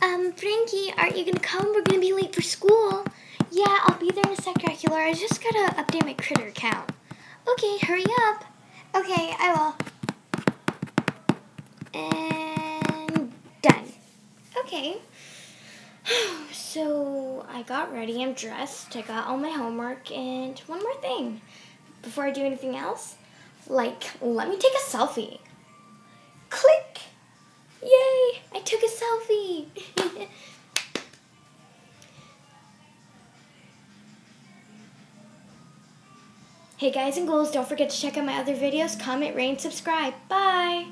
Um, Frankie, aren't you gonna come? We're gonna be late for school. Yeah, I'll be there in a sec, Draculaura. I just gotta update my critter count. Okay, hurry up. Okay, I will. And done. Okay. So I got ready, I'm dressed, I got all my homework, and one more thing. Before I do anything else, like, let me take a selfie. Took a selfie! hey guys and ghouls, don't forget to check out my other videos, comment, rate, and subscribe. Bye!